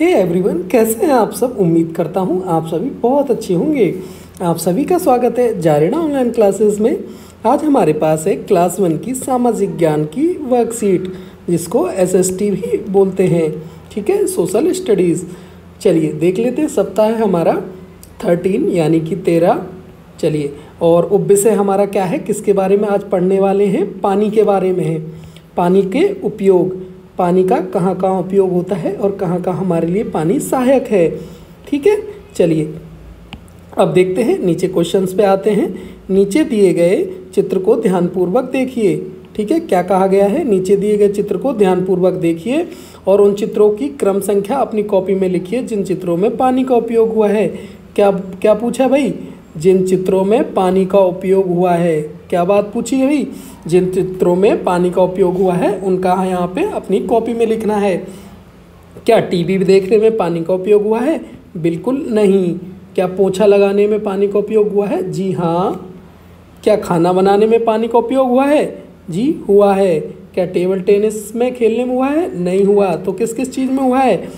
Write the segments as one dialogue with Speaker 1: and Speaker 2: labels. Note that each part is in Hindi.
Speaker 1: हे एवरीवन कैसे हैं आप सब? उम्मीद करता हूँ आप सभी बहुत अच्छे होंगे। आप सभी का स्वागत है जारिना ऑनलाइन क्लासेस में। आज हमारे पास है क्लास वन की सामाजिक ज्ञान की वर्कशीट जिसको एसएसटी भी बोलते हैं। ठीक है सोशल स्टडीज़ चलिए, देख लेते हैं, सप्ताह है हमारा थर्टीन यानी कि तेरह। चलिए, और विषय हमारा क्या है? किसके बारे में आज पढ़ने वाले हैं? पानी के बारे में है। पानी के उपयोग। पानी का कहाँ कहाँ उपयोग होता है और कहाँ कहाँ हमारे लिए पानी सहायक है। ठीक है? चलिए, अब देखते हैं, नीचे क्वेश्चंस पे आते हैं। नीचे दिए गए चित्र को ध्यानपूर्वक देखिए। ठीक है? क्या कहा गया है? नीचे दिए गए चित्र को ध्यानपूर्वक देखिए और उन चित्रों की क्रम संख्या अपनी कॉपी में लिखिए, जिन चित्रों में पानी का उपयोग हुआ है। क्या क्या पूछा भाई? जिन चित्रों में पानी का उपयोग हुआ है। क्या बात पूछी भाई? जिन चित्रों में पानी का उपयोग हुआ है, उनका यहाँ पे अपनी कॉपी में लिखना है। क्या टीवी देखने में पानी का उपयोग हुआ है? बिल्कुल नहीं। क्या पोछा लगाने में पानी का उपयोग हुआ है? जी हाँ। क्या खाना बनाने में पानी का उपयोग हुआ है? जी हुआ है। क्या टेबल टेनिस में खेलने में हुआ है? नहीं हुआ। तो किस किस चीज़ में हुआ है?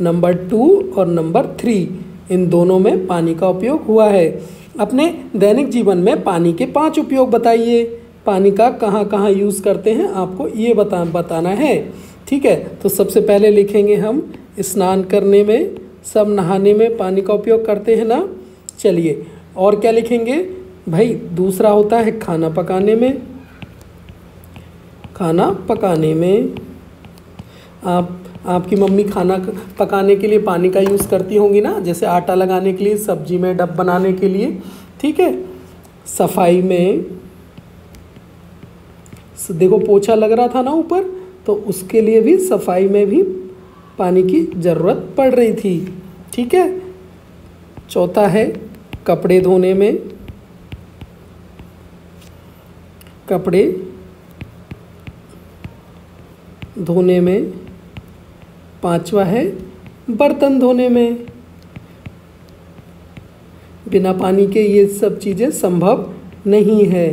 Speaker 1: नंबर टू और नंबर थ्री, इन दोनों में पानी का उपयोग हुआ है। अपने दैनिक जीवन में पानी के पाँच उपयोग बताइए। पानी का कहाँ कहाँ यूज़ करते हैं, आपको ये बता, बताना है। ठीक है तो सबसे पहले लिखेंगे हम स्नान करने में, सब नहाने में पानी का उपयोग करते हैं ना? चलिए, और क्या लिखेंगे? भाई, दूसरा होता है खाना पकाने में। खाना पकाने में आप आपकी मम्मी खाना पकाने के लिए पानी का यूज़ करती होंगी ना, जैसे आटा लगाने के लिए, सब्ज़ी में, डब बनाने के लिए। ठीक है? सफ़ाई में देखो, पोछा लग रहा था ना ऊपर तो उसके लिए भी, सफ़ाई में भी पानी की ज़रूरत पड़ रही थी। ठीक है? चौथा है, कपड़े धोने में। कपड़े धोने में पांचवा है, बर्तन धोने में। बिना पानी के ये सब चीज़ें संभव नहीं है।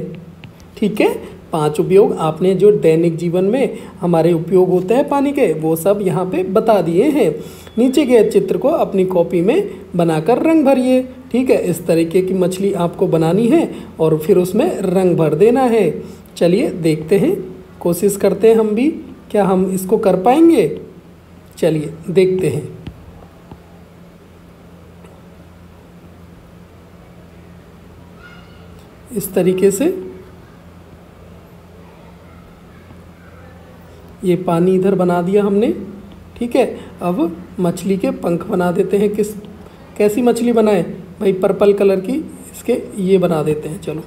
Speaker 1: ठीक है, पाँच उपयोग आपने जो दैनिक जीवन में हमारे उपयोग होते हैं पानी के, वो सब यहाँ पे बता दिए हैं। नीचे के चित्र को अपनी कॉपी में बनाकर रंग भरिए। ठीक है, इस तरीके की मछली आपको बनानी है और फिर उसमें रंग भर देना है। चलिए देखते हैं, कोशिश करते हैं हम भी, क्या हम इसको कर पाएँगे? चलिए, देखते हैं। इस तरीके से ये पानी इधर बना दिया हमने, ठीक है? अब मछली के पंख बना देते हैं। किस, कैसी मछली बनाए? भाई पर्पल कलर की, इसके ये बना देते हैं, चलो।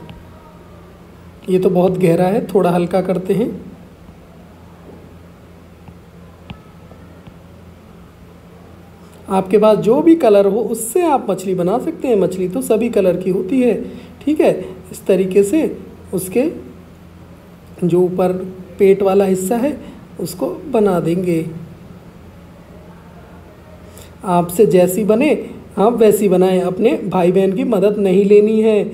Speaker 1: ये तो बहुत गहरा है, थोड़ा हल्का करते हैं। आपके पास जो भी कलर हो, उससे आप मछली बना सकते हैं। मछली तो सभी कलर की होती है, ठीक है? इस तरीके से उसके जो ऊपर पेट वाला हिस्सा है, उसको बना देंगे। आपसे जैसी बने, आप वैसी बनाएँ। अपने भाई बहन की मदद नहीं लेनी है,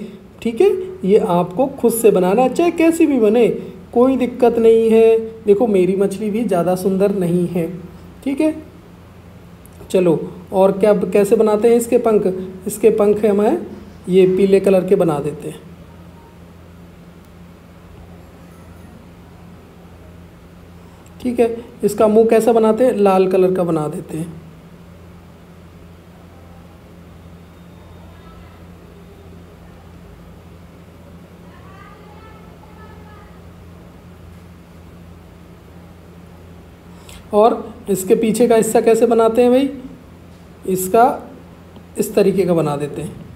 Speaker 1: ठीक है? ये आपको खुद से बनाना है चाहे कैसी भी बने, कोई दिक्कत नहीं है। देखो, मेरी मछली भी ज़्यादा सुंदर नहीं है, ठीक है? चलो, और क्या कैसे बनाते हैं इसके पंख? इसके पंख हमें ये पीले कलर के बना देते हैं। ठीक है, इसका मुँह कैसा बनाते हैं? लाल कलर का बना देते हैं। और इसके पीछे का हिस्सा कैसे बनाते हैं भाई? इसका इस तरीके का बना देते हैं।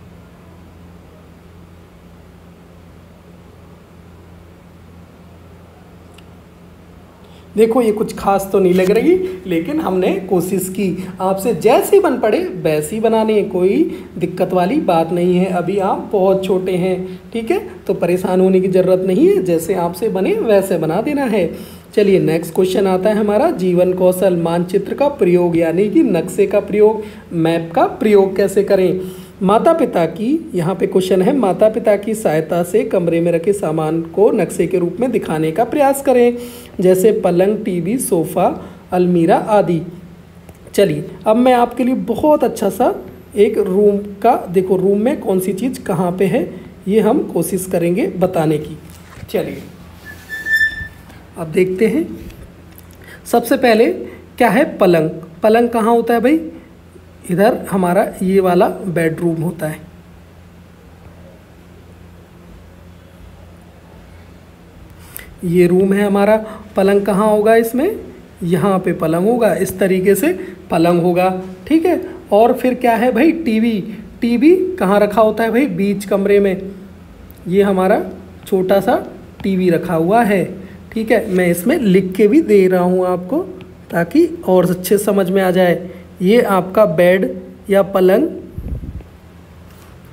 Speaker 1: देखो, ये कुछ खास तो नहीं लग रही, लेकिन हमने कोशिश की। आपसे जैसी बन पड़े, वैसी बनाने, कोई दिक्कत वाली बात नहीं है। अभी आप बहुत छोटे हैं, ठीक है? तो परेशान होने की ज़रूरत नहीं है। जैसे आपसे बने, वैसे बना देना है। चलिए नेक्स्ट क्वेश्चन आता है हमारा। जीवन कौशल मानचित्र का प्रयोग, यानी कि नक्शे का प्रयोग मैप का प्रयोग कैसे करें? माता पिता की, यहाँ पे क्वेश्चन है माता पिता की सहायता से कमरे में रखे सामान को नक्शे के रूप में दिखाने का प्रयास करें, जैसे पलंग, टीवी, सोफ़ा, अलमीरा आदि। चलिए, अब मैं आपके लिए बहुत अच्छा सा एक रूम का, देखो रूम में कौन सी चीज़ कहाँ पे है, ये हम कोशिश करेंगे बताने की। चलिए। अब देखते हैं। सबसे पहले क्या है? पलंग। पलंग कहाँ होता है भाई? इधर हमारा ये वाला बेडरूम होता है। ये रूम है हमारा। पलंग कहाँ होगा इसमें? यहाँ पे पलंग होगा। इस तरीके से पलंग होगा। ठीक है? और फिर क्या है भाई? टीवी टीवी कहाँ रखा होता है भाई? बीच कमरे में। ये हमारा छोटा सा टीवी रखा हुआ है। ठीक है, मैं इसमें लिख के भी दे रहा हूँ आपको, ताकि और अच्छे समझ में आ जाए। ये आपका बेड या पलंग,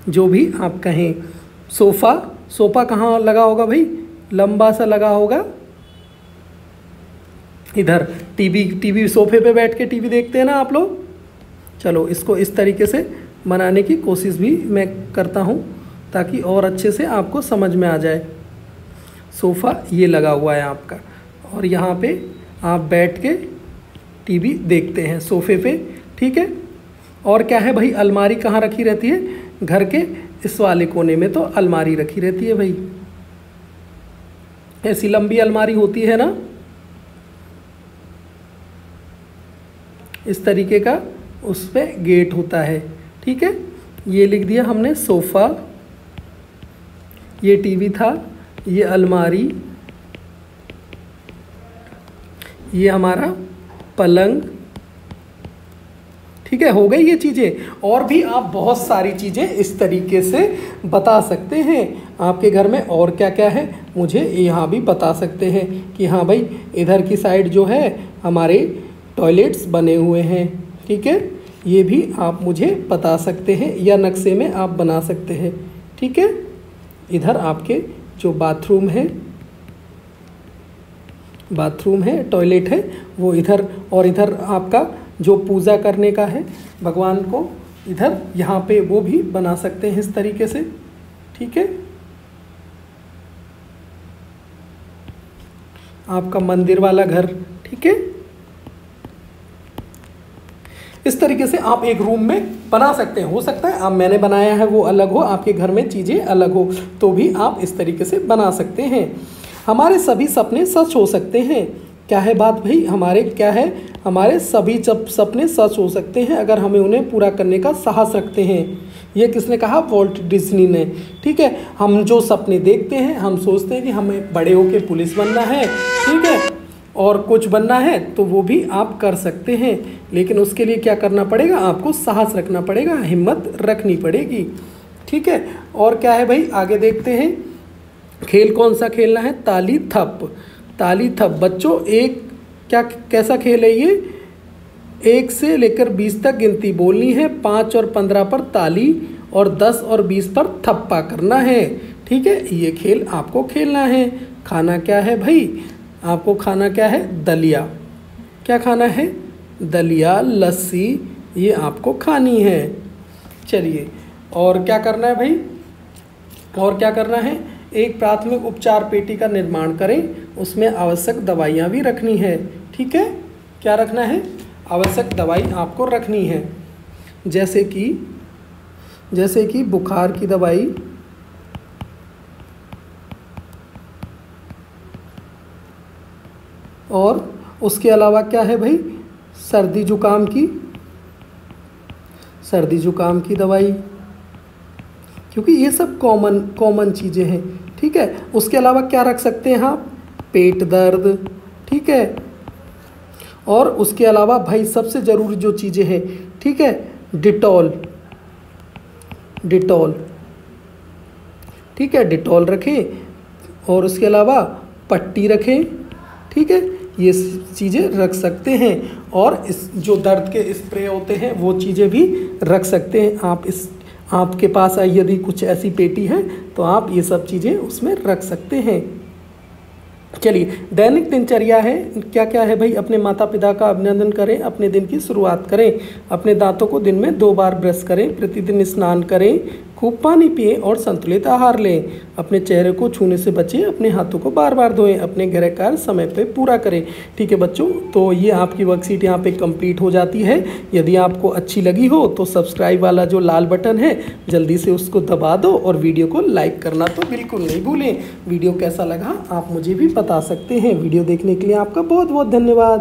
Speaker 1: जो भी आप कहें। सोफ़ा सोफ़ा कहाँ लगा होगा भाई? लंबा सा लगा होगा। इधर, टीवी टीवी सोफे पे बैठ के टीवी देखते हैं ना आप लोग? चलो, इसको इस तरीके से बनाने की कोशिश भी मैं करता हूँ, ताकि और अच्छे से आपको समझ में आ जाए। सोफ़ा ये लगा हुआ है आपका। और यहाँ पे आप बैठ के टीवी देखते हैं सोफ़े पे, ठीक है? और क्या है भाई, अलमारी कहाँ रखी रहती है? घर के इस वाले कोने में तो अलमारी रखी रहती है भाई। ऐसी लंबी अलमारी होती है ना? इस तरीके का उस पर गेट होता है, ठीक है? ये लिख दिया हमने सोफ़ा, ये टीवी था ये अलमारी, ये हमारा पलंग, ठीक है, हो गई ये चीज़ें। और भी आप बहुत सारी चीज़ें इस तरीके से बता सकते हैं। आपके घर में और क्या क्या है, मुझे यहाँ भी बता सकते हैं कि हाँ भाई, इधर की साइड जो है, हमारे टॉयलेट्स बने हुए हैं, ठीक है? ये भी आप मुझे बता सकते हैं या नक्शे में आप बना सकते हैं, ठीक है? इधर आपके जो बाथरूम है बाथरूम है टॉयलेट है, वो इधर और इधर आपका जो पूजा करने का है, भगवान को इधर यहाँ पे वो भी बना सकते हैं इस तरीके से, ठीक है? आपका मंदिर वाला घर, ठीक है? इस तरीके से आप एक रूम में बना सकते हैं। हो सकता है आप मैंने बनाया है, वो अलग हो, आपके घर में चीज़ें अलग हो तो भी आप इस तरीके से बना सकते हैं। हमारे सभी सपने सच हो सकते हैं। क्या है बात भाई? हमारे क्या है? हमारे सभी जब सपने सच हो सकते हैं, अगर हमें उन्हें पूरा करने का साहस रखते हैं। ये किसने कहा? वॉल्ट डिज्नी ने। ठीक है, हम जो सपने देखते हैं, हम सोचते हैं कि हमें बड़े होकर पुलिस बनना है। ठीक है और कुछ बनना है तो वो भी आप कर सकते हैं। लेकिन उसके लिए क्या करना पड़ेगा? आपको साहस रखना पड़ेगा, हिम्मत रखनी पड़ेगी। ठीक है? और क्या है भाई? आगे देखते हैं। खेल कौन सा खेलना है? ताली थप ताली थप बच्चों, एक क्या, कैसा खेल है ये? एक से लेकर बीस तक गिनती बोलनी है। पाँच और पंद्रह पर ताली और दस और बीस पर थप्पा करना है। ठीक है? ये खेल आपको खेलना है। खाना क्या है भाई? आपको खाना क्या है? दलिया। क्या खाना है? दलिया, लस्सी, ये आपको खानी है। चलिए, और क्या करना है भाई? और क्या करना है? एक प्राथमिक उपचार पेटी का निर्माण करें। उसमें आवश्यक दवाइयाँ भी रखनी है। ठीक है? क्या रखना है? आवश्यक दवाई आपको रखनी है। जैसे कि जैसे कि बुखार की दवाई और उसके अलावा क्या है भाई? सर्दी जुकाम की, सर्दी जुकाम की दवाई। क्योंकि ये सब कॉमन कॉमन चीज़ें हैं, ठीक है? उसके अलावा क्या रख सकते हैं आप? पेट दर्द, ठीक है? और उसके अलावा भाई सबसे ज़रूरी जो चीज़ें हैं, ठीक है? डिटॉल डिटॉल, ठीक है? डिटॉल रखें और उसके अलावा पट्टी रखें, ठीक है? ये चीज़ें रख सकते हैं और इस, जो दर्द के स्प्रे होते हैं, वो चीज़ें भी रख सकते हैं। आप इस, आपके पास आई यदि कुछ ऐसी पेटी है तो आप ये सब चीज़ें उसमें रख सकते हैं। चलिए, दैनिक दिनचर्या है। क्या क्या है भाई? अपने माता पिता का अभिनंदन करें, अपने दिन की शुरुआत करें। अपने दांतों को दिन में दो बार ब्रश करें, प्रतिदिन स्नान करें खूब पानी पिएँ और संतुलित आहार लें। अपने चेहरे को छूने से बचें, अपने हाथों को बार बार धोएँ, अपने गृह कार्य समय पर पूरा करें। ठीक है बच्चों? तो ये आपकी वर्कशीट यहाँ पे कंप्लीट हो जाती है। यदि आपको अच्छी लगी हो तो सब्सक्राइब वाला जो लाल बटन है, जल्दी से उसको दबा दो और वीडियो को लाइक करना तो बिल्कुल नहीं भूलें। वीडियो कैसा लगा, आप मुझे भी बता सकते हैं। वीडियो देखने के लिए आपका बहुत बहुत धन्यवाद।